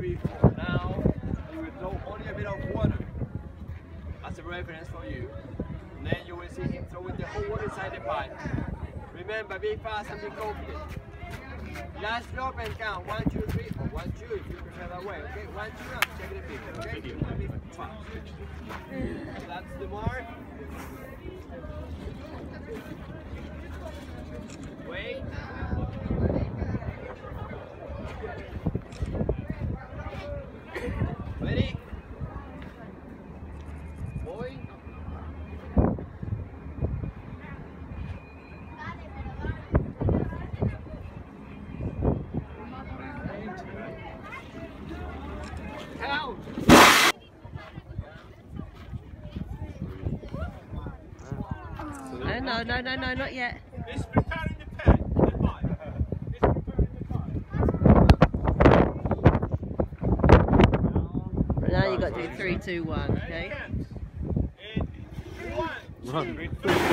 before. Now, you will throw only a bit of water as a reference for you. And then you will see him throwing the whole water inside the pipe. Remember, be fast and be confident. Last drop and count. One, two, three, or one, two if you prefer that way. Okay, one, two, and check the picture. Okay, be fast. That's the mark. pounds. No, no, no, no, no, not yet. It's preparing the pet. Now you've got to do three, two, one, okay? Run. Run.